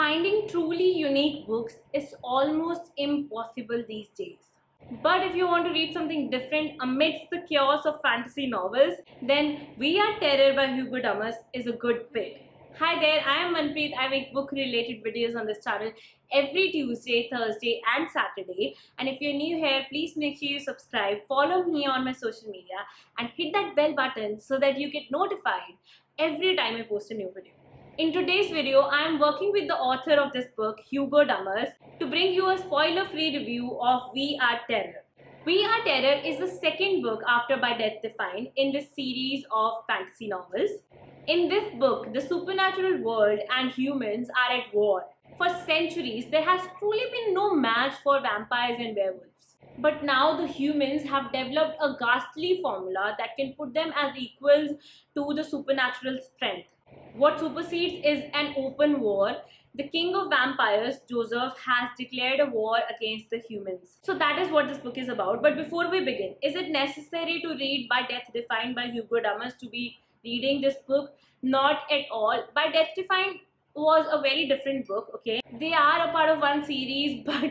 Finding truly unique books is almost impossible these days. But if you want to read something different amidst the chaos of fantasy novels, then We Are Terror by Hugo Damas is a good pick. Hi there, I am Manpreet. I make book related videos on this channel every Tuesday, Thursday, and Saturday. And if you're new here, please make sure you subscribe, follow me on my social media, and hit that bell button so that you get notified every time I post a new video. In today's video, I am working with the author of this book, Hugo Damas, to bring you a spoiler-free review of We Are Terror. We Are Terror is the second book after By Death Defined in this series of fantasy novels. In this book, the supernatural world and humans are at war. For centuries, there has truly been no match for vampires and werewolves. But now the humans have developed a ghastly formula that can put them as equals to the supernatural strength. What supersedes is an open war. The king of vampires, Joseph, has declared a war against the humans. So that is what this book is about. But before we begin, is it necessary to read By Death Defined by Hugo Damas to be reading this book? Not at all. By Death Defined was a very different book, okay? They are a part of one series, but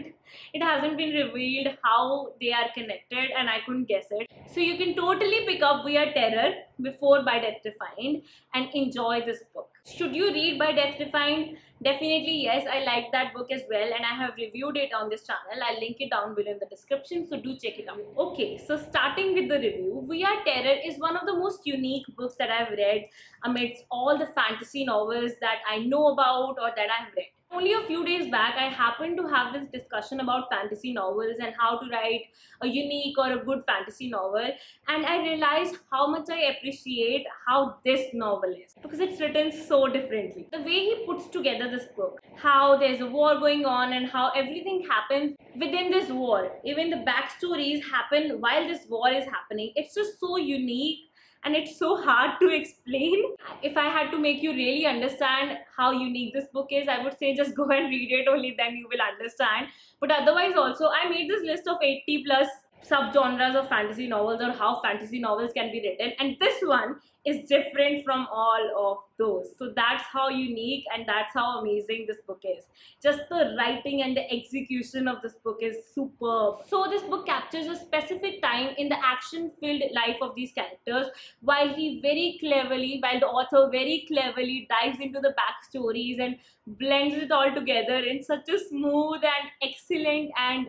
it hasn't been revealed how they are connected and I couldn't guess it. So you can totally pick up We Are Terror before By Death Defined and enjoy this book. Should you read By Death Defined? Definitely yes, I like that book as well and I have reviewed it on this channel. I'll link it down below in the description so do check it out. Okay, so starting with the review, We Are Terror is one of the most unique books that I've read amidst all the fantasy novels that I know about or that I've read. Only a few days back, I happened to have this discussion about fantasy novels and how to write a unique or a good fantasy novel. And I realized how much I appreciate how this novel is because it's written so differently. The way he puts together this book, how there's a war going on and how everything happens within this war. Even the backstories happen while this war is happening. It's just so unique and it's so hard to explain. If I had to make you really understand how unique this book is, I would say just go and read it, only then you will understand. But otherwise also, I made this list of 80 plus subgenres of fantasy novels or how fantasy novels can be written. And this one is different from all of those. So that's how unique and that's how amazing this book is. Just the writing and the execution of this book is superb. So this book captures a specific time in the action filled life of these characters while he very cleverly while the author very cleverly dives into the backstories and blends it all together in such a smooth and excellent and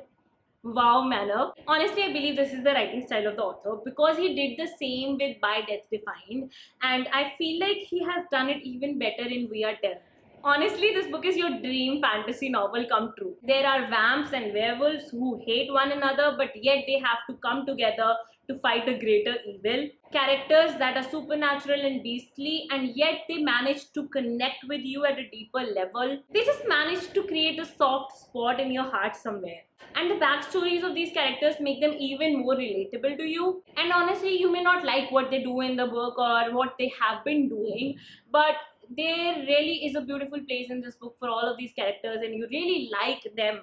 wow manner. Honestly, I believe this is the writing style of the author because he did the same with By Death Defined and I feel like he has done it even better in We Are Terror. Honestly, this book is your dream fantasy novel come true. There are vamps and werewolves who hate one another but yet they have to come together to fight a greater evil. Characters that are supernatural and beastly and yet they manage to connect with you at a deeper level. They just manage to create a soft spot in your heart somewhere. And the backstories of these characters make them even more relatable to you. And honestly, you may not like what they do in the book or what they have been doing, but there really is a beautiful place in this book for all of these characters and you really like them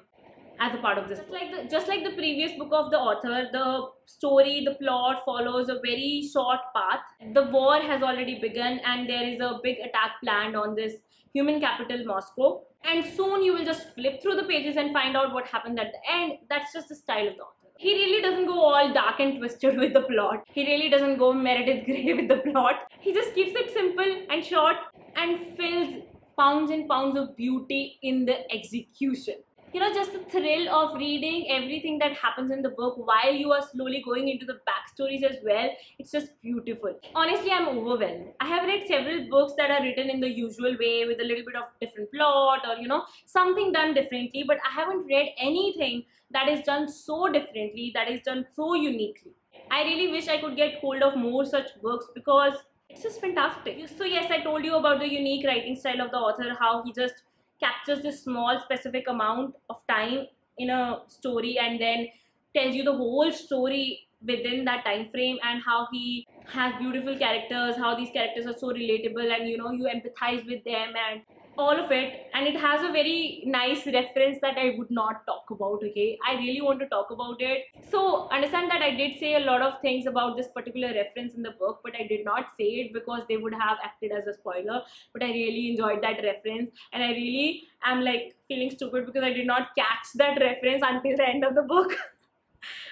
as a part of this. Just like the just like the previous book of the author, the story, the plot follows a very short path. The war has already begun and there is a big attack planned on this human capital Moscow. And soon you will just flip through the pages and find out what happens at the end. That's just the style of the author. He really doesn't go all dark and twisted with the plot. He really doesn't go Meredith Grey with the plot. He just keeps it simple and short and fills pounds and pounds of beauty in the execution you know just the thrill of reading everything that happens in the book while you are slowly going into the backstories as well it's just beautiful. Honestly i'm overwhelmed. I have read several books that are written in the usual way with a little bit of different plot or you know something done differently but i haven't read anything that is done so differently that is done so uniquely. I really wish i could get hold of more such books because it's just fantastic. So yes i told you about the unique writing style of the author how he just captures this small specific amount of time in a story and then tells you the whole story within that time frame and how he has beautiful characters how these characters are so relatable and you know you empathize with them and all of it and it has a very nice reference that I would not talk about okay? I really want to talk about it. So understand that I did say a lot of things about this particular reference in the book but I did not say it because they would have acted as a spoiler but I really enjoyed that reference and I really am like feeling stupid because I did not catch that reference until the end of the book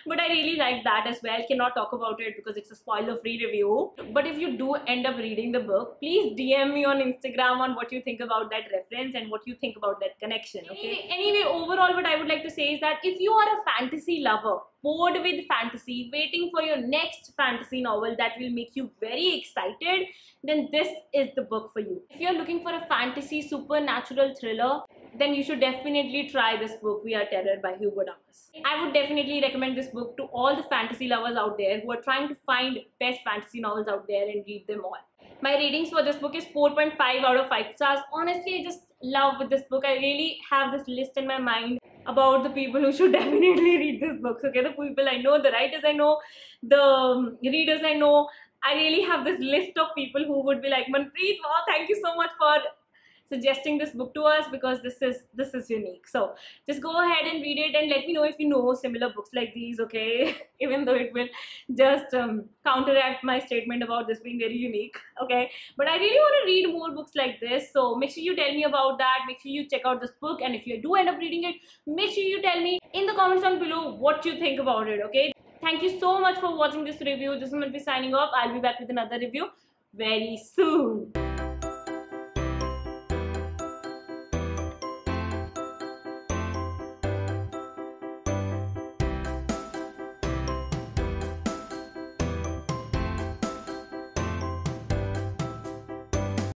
but I really like that as well. Cannot talk about it because it's a spoiler free review. But if you do end up reading the book, please DM me on Instagram on what you think about that reference and what you think about that connection. Okay. Anyway, overall, what I would like to say is that if you are a fantasy lover, bored with fantasy, waiting for your next fantasy novel that will make you very excited, then this is the book for you. If you're looking for a fantasy supernatural thriller, then you should definitely try this book, We Are Terror by Hugo Damas. I would definitely recommend this book to all the fantasy lovers out there who are trying to find best fantasy novels out there and read them all. My ratings for this book is 4.5 out of 5 stars. Honestly, I just love this book. I really have this list in my mind about the people who should definitely read this book. Okay, the people I know, the writers I know, the um, readers I know. I really have this list of people who would be like, Manpreet, wow, thank you so much for suggesting this book to us because this is this is unique. So just go ahead and read it and let me know if you know similar books like these okay? Even though it will just um, counteract my statement about this being very unique okay? But i really want to read more books like this. So make sure you tell me about that. Make sure you check out this book. And if you do end up reading it make sure you tell me in the comments down below what you think about it okay? Thank you so much for watching this review. This is be signing off. I'll be back with another review very soon